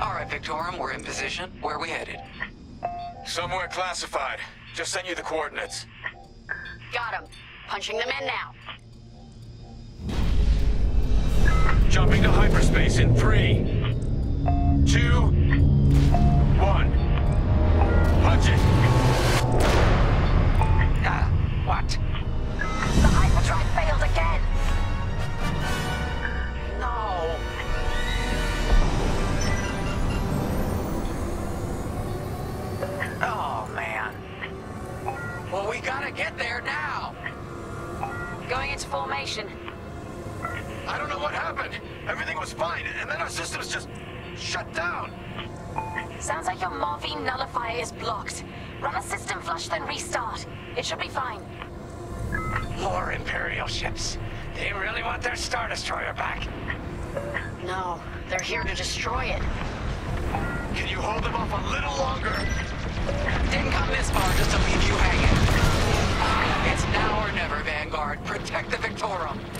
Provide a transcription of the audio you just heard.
All right, Victorum, we're in position. Where are we headed? Somewhere classified. Just send you the coordinates. Got him. Punching them in now. Jumping to hyperspace in three, we gotta get there now. Going into formation. I don't know what happened. Everything was fine, and then our systems just shut down. Sounds like your morphine nullifier is blocked. Run a system flush, then restart. It should be fine. More Imperial ships. They really want their Star Destroyer back. No, they're here to destroy it. Can you hold them off a little longer? Didn't Protect the Victorum.